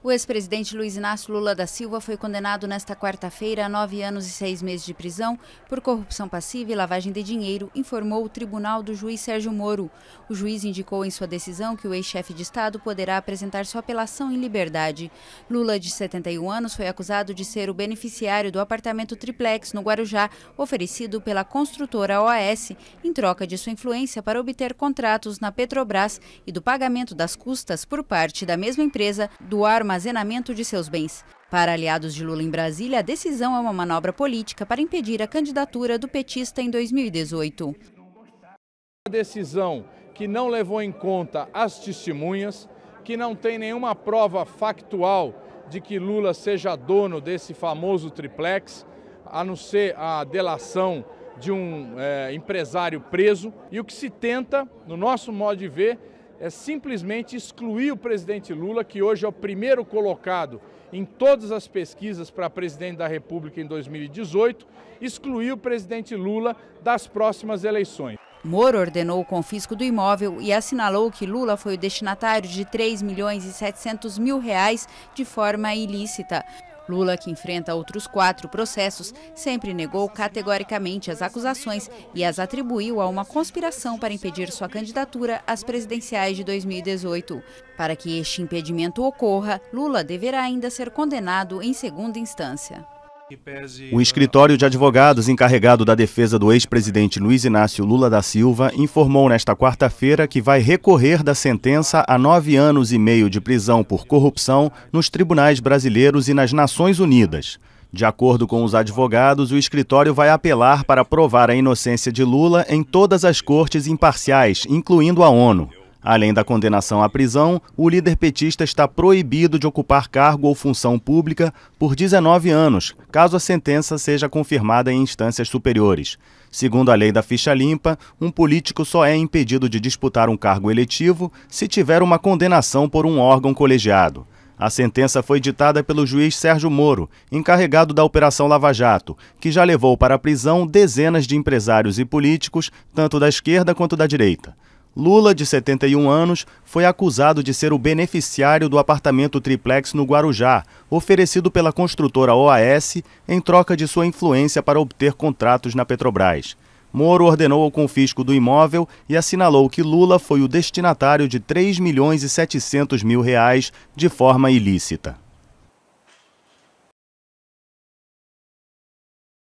O ex-presidente Luiz Inácio Lula da Silva foi condenado nesta quarta-feira a nove anos e seis meses de prisão por corrupção passiva e lavagem de dinheiro, informou o tribunal do juiz Sérgio Moro. O juiz indicou em sua decisão que o ex-chefe de Estado poderá apresentar sua apelação em liberdade. Lula, de 71 anos, foi acusado de ser o beneficiário do apartamento triplex no Guarujá, oferecido pela construtora OAS, em troca de sua influência para obter contratos na Petrobras e do pagamento das custas por parte da mesma empresa do armazém armazenamento de seus bens. Para aliados de Lula em Brasília, a decisão é uma manobra política para impedir a candidatura do petista em 2018. A decisão que não levou em conta as testemunhas, que não tem nenhuma prova factual de que Lula seja dono desse famoso triplex, a não ser a delação de um é, empresário preso. E o que se tenta, no nosso modo de ver, é simplesmente excluir o presidente Lula, que hoje é o primeiro colocado em todas as pesquisas para presidente da República em 2018, excluir o presidente Lula das próximas eleições. Moro ordenou o confisco do imóvel e assinalou que Lula foi o destinatário de 3 milhões e 700 mil reais de forma ilícita. Lula, que enfrenta outros quatro processos, sempre negou categoricamente as acusações e as atribuiu a uma conspiração para impedir sua candidatura às presidenciais de 2018. Para que este impedimento ocorra, Lula deverá ainda ser condenado em segunda instância. O escritório de advogados encarregado da defesa do ex-presidente Luiz Inácio Lula da Silva informou nesta quarta-feira que vai recorrer da sentença a nove anos e meio de prisão por corrupção nos tribunais brasileiros e nas Nações Unidas. De acordo com os advogados, o escritório vai apelar para provar a inocência de Lula em todas as cortes imparciais, incluindo a ONU. Além da condenação à prisão, o líder petista está proibido de ocupar cargo ou função pública por 19 anos, caso a sentença seja confirmada em instâncias superiores. Segundo a lei da ficha limpa, um político só é impedido de disputar um cargo eletivo se tiver uma condenação por um órgão colegiado. A sentença foi ditada pelo juiz Sérgio Moro, encarregado da Operação Lava Jato, que já levou para a prisão dezenas de empresários e políticos, tanto da esquerda quanto da direita. Lula, de 71 anos, foi acusado de ser o beneficiário do apartamento triplex no Guarujá, oferecido pela construtora OAS em troca de sua influência para obter contratos na Petrobras. Moro ordenou o confisco do imóvel e assinalou que Lula foi o destinatário de 3 milhões e 700 mil reais de forma ilícita.